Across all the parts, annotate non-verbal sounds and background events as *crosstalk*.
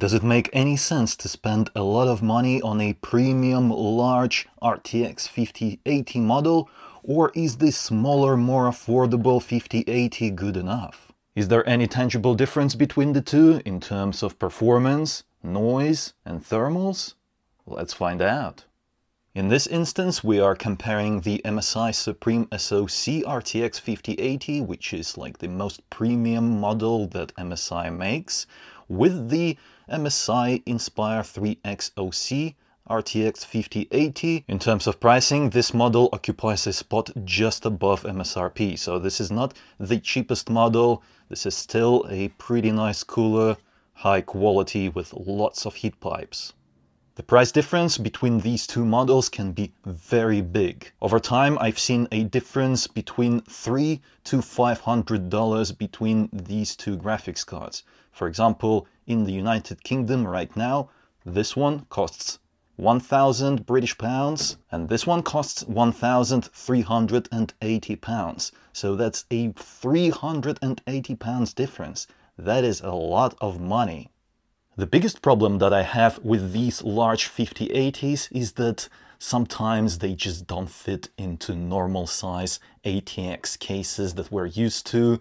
Does it make any sense to spend a lot of money on a premium large RTX 5080 model or is this smaller, more affordable 5080 good enough? Is there any tangible difference between the two in terms of performance, noise and thermals? Let's find out. In this instance, we are comparing the MSI Suprim SoC RTX 5080, which is like the most premium model that MSI makes, with the MSI Inspire 3X OC RTX 5080. In terms of pricing, this model occupies a spot just above MSRP. So this is not the cheapest model. This is still a pretty nice cooler, high quality with lots of heat pipes. The price difference between these two models can be very big. Over time, I've seen a difference between three to $500 between these two graphics cards. For example, in the United Kingdom right now, this one costs 1000 British pounds and this one costs 1380 pounds. So that's a 380 pounds difference. That is a lot of money. The biggest problem that I have with these large 5080s is that sometimes they just don't fit into normal size ATX cases that we're used to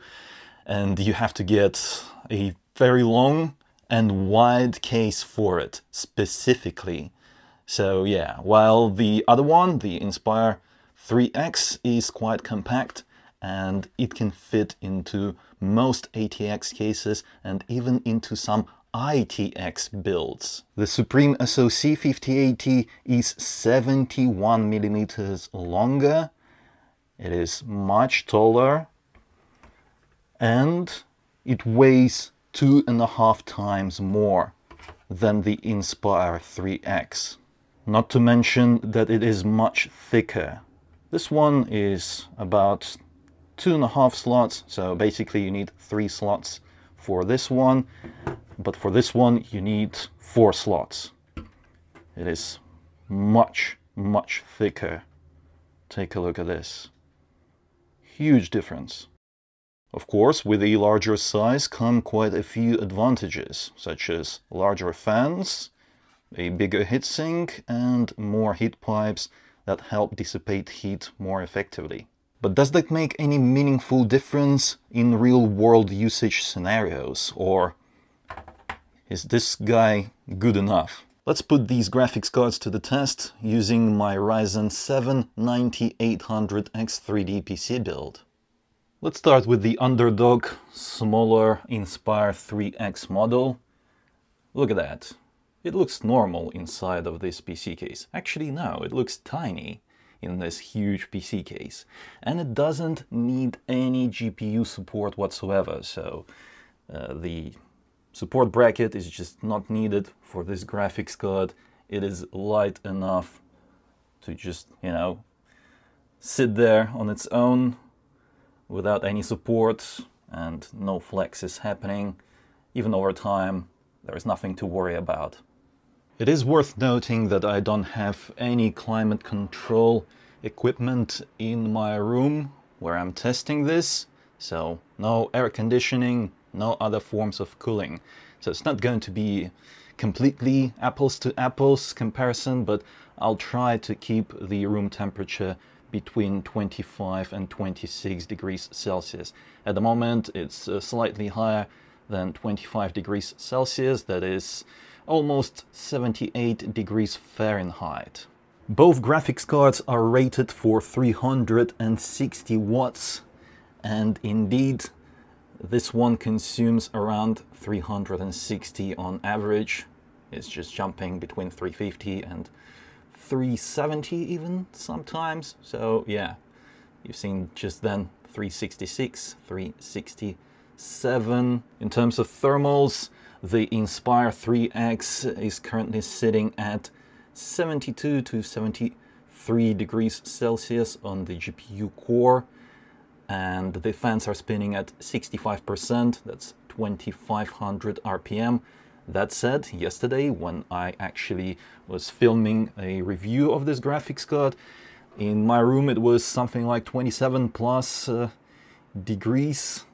and you have to get a very long and wide case for it specifically. So yeah, while the other one, the Inspire 3X is quite compact and it can fit into most ATX cases and even into some ITX builds. The Suprim SoC 5080 is 71 millimeters longer. It is much taller and it weighs two and a half times more than the Inspire 3X. Not to mention that it is much thicker. This one is about two and a half slots, so basically you need three slots for this one but for this one you need four slots. It is much, much thicker. Take a look at this. Huge difference. Of course, with a larger size come quite a few advantages, such as larger fans, a bigger heatsink, and more heat pipes that help dissipate heat more effectively. But does that make any meaningful difference in real-world usage scenarios, or is this guy good enough? Let's put these graphics cards to the test using my Ryzen 7 9800X 3D PC build. Let's start with the underdog, smaller Inspire 3X model. Look at that. It looks normal inside of this PC case. Actually, no, it looks tiny in this huge PC case. And it doesn't need any GPU support whatsoever, so uh, the Support bracket is just not needed for this graphics card. It is light enough to just, you know, sit there on its own without any support and no flex is happening. Even over time, there is nothing to worry about. It is worth noting that I don't have any climate control equipment in my room where I'm testing this, so no air conditioning, no other forms of cooling. So it's not going to be completely apples to apples comparison, but I'll try to keep the room temperature between 25 and 26 degrees Celsius. At the moment, it's uh, slightly higher than 25 degrees Celsius, that is almost 78 degrees Fahrenheit. Both graphics cards are rated for 360 watts, and indeed this one consumes around 360 on average. It's just jumping between 350 and 370 even sometimes. So yeah, you've seen just then 366, 367. In terms of thermals, the Inspire 3X is currently sitting at 72 to 73 degrees Celsius on the GPU core and the fans are spinning at 65%, that's 2500 RPM. That said, yesterday when I actually was filming a review of this graphics card, in my room it was something like 27 plus uh, degrees,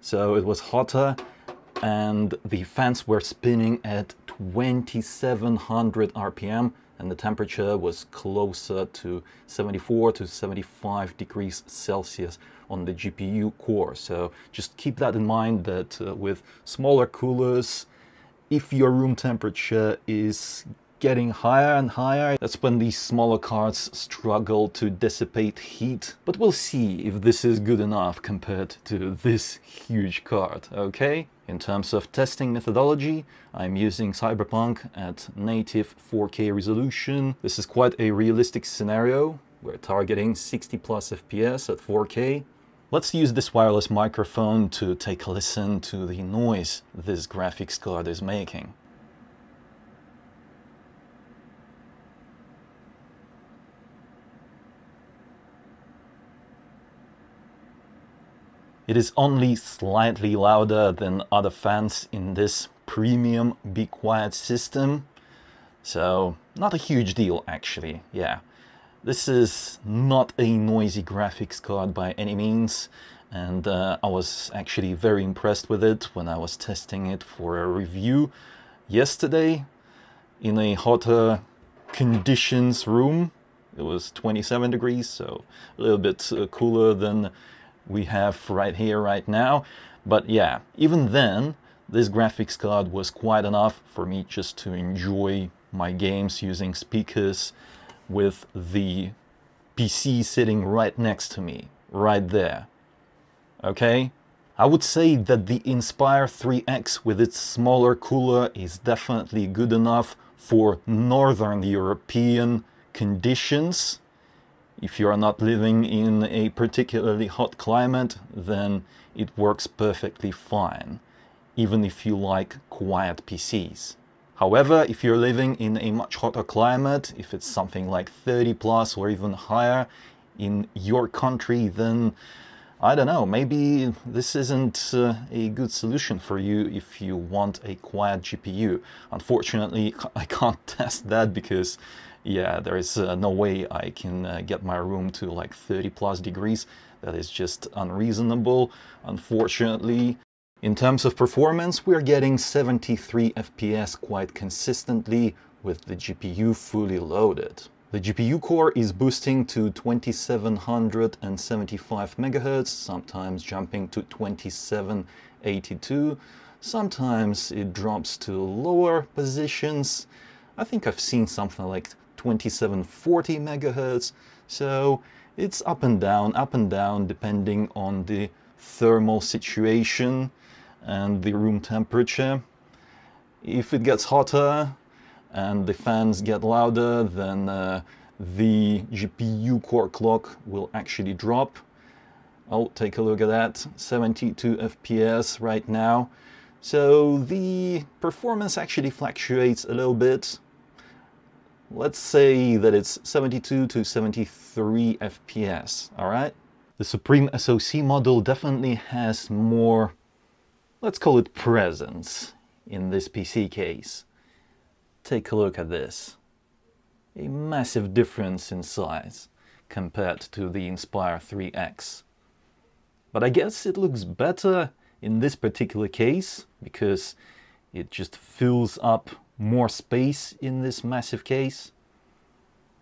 so it was hotter and the fans were spinning at 2700 RPM and the temperature was closer to 74 to 75 degrees Celsius on the GPU core. So just keep that in mind that uh, with smaller coolers, if your room temperature is getting higher and higher, that's when these smaller cards struggle to dissipate heat. But we'll see if this is good enough compared to this huge card, okay? In terms of testing methodology, I'm using Cyberpunk at native 4K resolution. This is quite a realistic scenario. We're targeting 60 plus FPS at 4K. Let's use this wireless microphone to take a listen to the noise this graphics card is making. It is only slightly louder than other fans in this premium Be Quiet system. So not a huge deal actually, yeah. This is not a noisy graphics card by any means and uh, I was actually very impressed with it when I was testing it for a review yesterday in a hotter conditions room. It was 27 degrees, so a little bit uh, cooler than we have right here, right now. But yeah, even then, this graphics card was quite enough for me just to enjoy my games using speakers with the PC sitting right next to me, right there. Okay? I would say that the Inspire 3X with its smaller cooler is definitely good enough for Northern European conditions if you are not living in a particularly hot climate, then it works perfectly fine, even if you like quiet PCs. However, if you're living in a much hotter climate, if it's something like 30 plus or even higher in your country, then I don't know, maybe this isn't uh, a good solution for you if you want a quiet GPU. Unfortunately, *laughs* I can't *laughs* test that because yeah, there is uh, no way I can uh, get my room to like 30 plus degrees. That is just unreasonable, unfortunately. In terms of performance, we're getting 73 FPS quite consistently with the GPU fully loaded. The GPU core is boosting to 2775 MHz, sometimes jumping to 2782. Sometimes it drops to lower positions. I think I've seen something like 2740 MHz, So it's up and down, up and down, depending on the thermal situation and the room temperature. If it gets hotter and the fans get louder, then uh, the GPU core clock will actually drop. I'll take a look at that, 72 FPS right now. So the performance actually fluctuates a little bit let's say that it's 72 to 73 FPS, all right? The Suprim SoC model definitely has more, let's call it presence in this PC case. Take a look at this. A massive difference in size compared to the Inspire 3X. But I guess it looks better in this particular case because it just fills up more space in this massive case.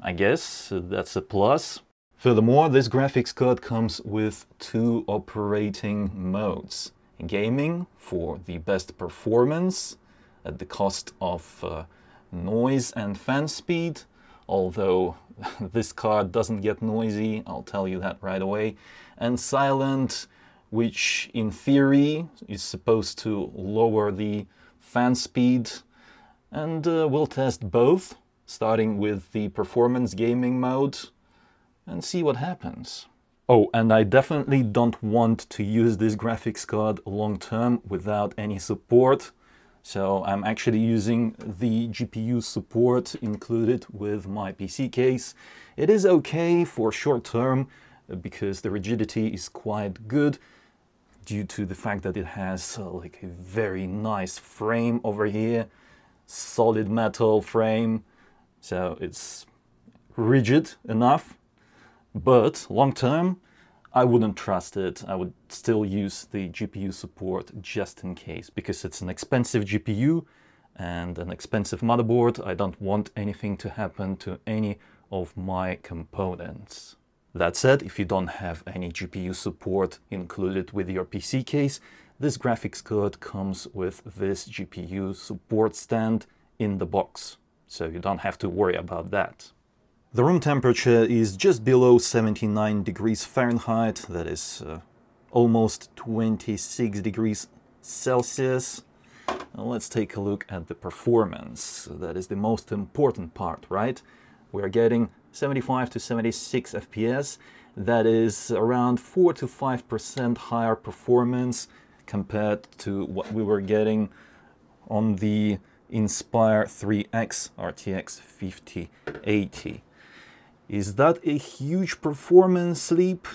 I guess that's a plus. Furthermore, this graphics card comes with two operating modes. Gaming for the best performance at the cost of uh, noise and fan speed, although *laughs* this card doesn't get noisy, I'll tell you that right away. And silent, which in theory is supposed to lower the fan speed and uh, we'll test both, starting with the performance gaming mode, and see what happens. Oh, and I definitely don't want to use this graphics card long term without any support. So I'm actually using the GPU support included with my PC case. It is okay for short term uh, because the rigidity is quite good due to the fact that it has uh, like a very nice frame over here solid metal frame, so it's rigid enough. But long term, I wouldn't trust it. I would still use the GPU support just in case because it's an expensive GPU and an expensive motherboard. I don't want anything to happen to any of my components. That said, if you don't have any GPU support included with your PC case, this graphics card comes with this GPU support stand in the box, so you don't have to worry about that. The room temperature is just below 79 degrees Fahrenheit, that is uh, almost 26 degrees Celsius. Now let's take a look at the performance. That is the most important part, right? We're getting 75 to 76 FPS. That is around 4 to 5% higher performance compared to what we were getting on the Inspire 3X RTX 5080. Is that a huge performance leap?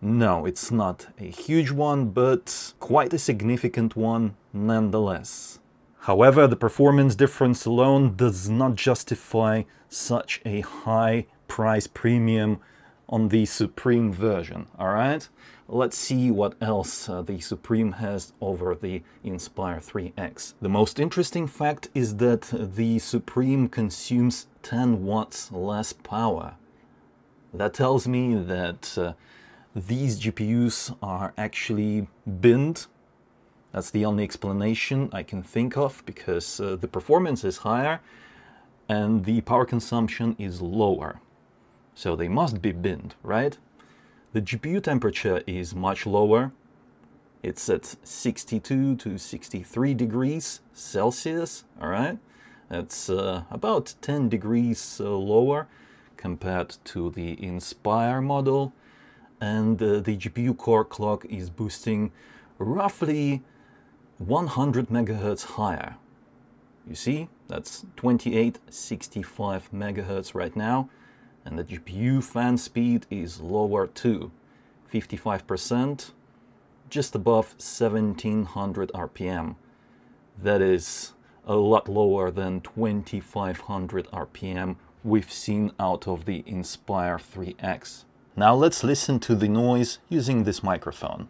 No, it's not a huge one, but quite a significant one nonetheless. However, the performance difference alone does not justify such a high price premium on the Suprim version, alright? Let's see what else uh, the Suprim has over the Inspire 3X. The most interesting fact is that the Suprim consumes 10 watts less power. That tells me that uh, these GPUs are actually binned. That's the only explanation I can think of because uh, the performance is higher and the power consumption is lower. So they must be binned, right? The GPU temperature is much lower. It's at 62 to 63 degrees Celsius, all right? That's uh, about 10 degrees uh, lower compared to the Inspire model. And uh, the GPU core clock is boosting roughly 100 megahertz higher. You see, that's 2865 megahertz right now and the GPU fan speed is lower too, 55%, just above 1700 RPM. That is a lot lower than 2500 RPM we've seen out of the Inspire 3X. Now let's listen to the noise using this microphone.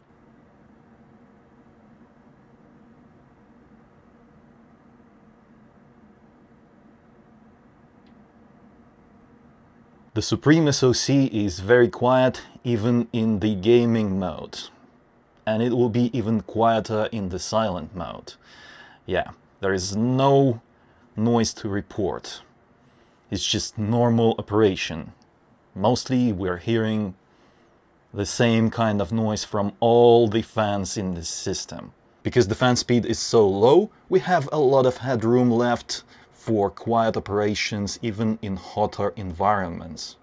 The Suprim SoC is very quiet even in the gaming mode. And it will be even quieter in the silent mode. Yeah, there is no noise to report. It's just normal operation. Mostly we're hearing the same kind of noise from all the fans in the system. Because the fan speed is so low, we have a lot of headroom left for quiet operations even in hotter environments.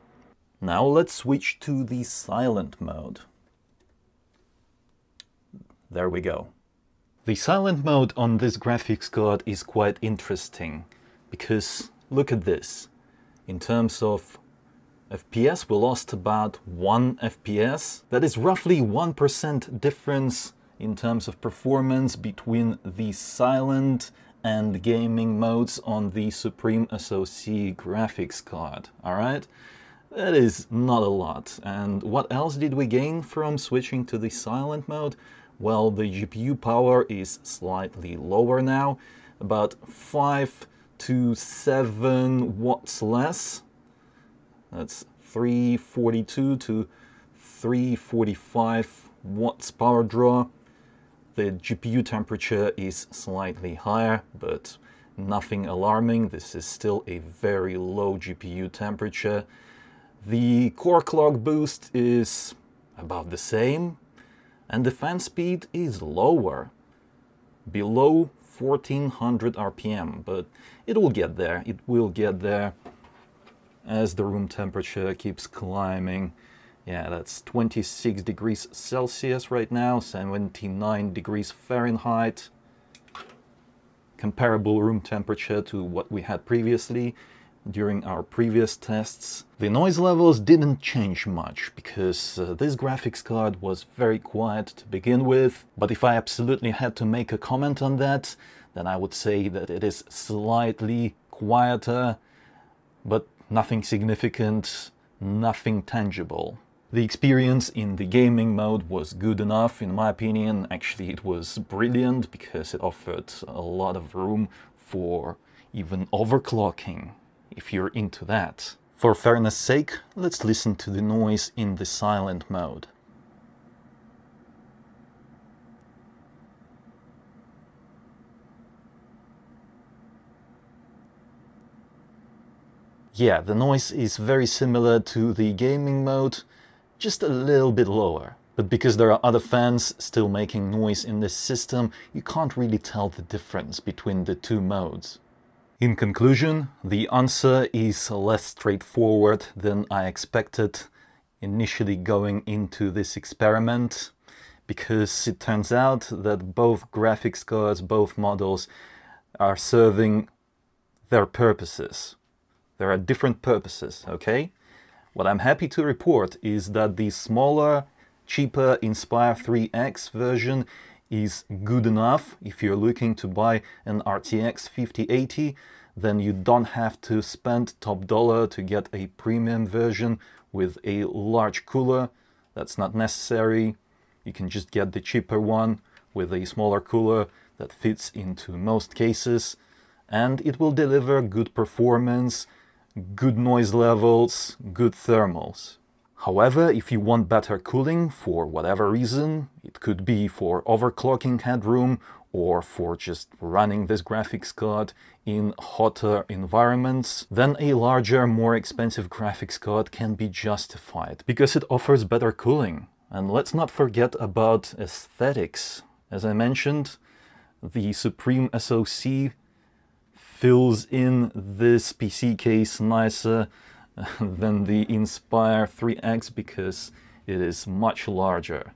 Now let's switch to the silent mode. There we go. The silent mode on this graphics card is quite interesting because look at this. In terms of FPS, we lost about 1 FPS. That is roughly 1% difference in terms of performance between the silent and gaming modes on the Suprim SoC graphics card, alright? That is not a lot. And what else did we gain from switching to the silent mode? Well, the GPU power is slightly lower now, about 5 to 7 watts less. That's 342 to 345 watts power draw. The GPU temperature is slightly higher, but nothing alarming. This is still a very low GPU temperature. The core clock boost is about the same, and the fan speed is lower, below 1400 RPM, but it will get there, it will get there as the room temperature keeps climbing. Yeah, that's 26 degrees Celsius right now, 79 degrees Fahrenheit. Comparable room temperature to what we had previously during our previous tests. The noise levels didn't change much because uh, this graphics card was very quiet to begin with, but if I absolutely had to make a comment on that, then I would say that it is slightly quieter, but nothing significant, nothing tangible. The experience in the gaming mode was good enough, in my opinion. Actually, it was brilliant because it offered a lot of room for even overclocking, if you're into that. For fairness sake, let's listen to the noise in the silent mode. Yeah, the noise is very similar to the gaming mode, just a little bit lower. But because there are other fans still making noise in this system, you can't really tell the difference between the two modes. In conclusion, the answer is less straightforward than I expected initially going into this experiment because it turns out that both graphics cards, both models are serving their purposes. There are different purposes, okay? What I'm happy to report is that the smaller, cheaper Inspire 3X version is good enough. If you're looking to buy an RTX 5080, then you don't have to spend top dollar to get a premium version with a large cooler. That's not necessary. You can just get the cheaper one with a smaller cooler that fits into most cases and it will deliver good performance good noise levels, good thermals. However, if you want better cooling for whatever reason, it could be for overclocking headroom or for just running this graphics card in hotter environments, then a larger, more expensive graphics card can be justified because it offers better cooling. And let's not forget about aesthetics. As I mentioned, the Suprim SoC fills in this PC case nicer *laughs* than the Inspire 3X because it is much larger.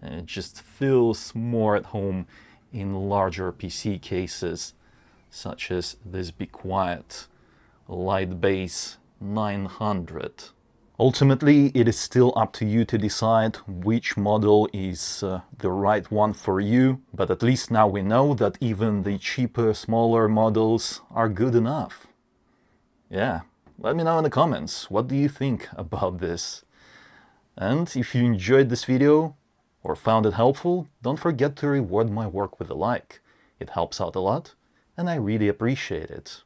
And it just feels more at home in larger PC cases such as this Be Quiet Light Base 900. Ultimately, it is still up to you to decide which model is uh, the right one for you, but at least now we know that even the cheaper, smaller models are good enough. Yeah, let me know in the comments, what do you think *laughs* about this? And if you enjoyed this video or found it helpful, don't forget to reward my work with a like. It helps out a lot, and I really appreciate it.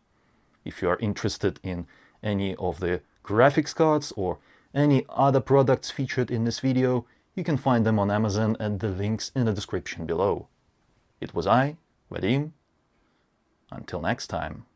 If you are interested in any of the graphics cards or any other products featured in this video, you can find them on Amazon at the links in the description below. It was I, Vadim. Until next time.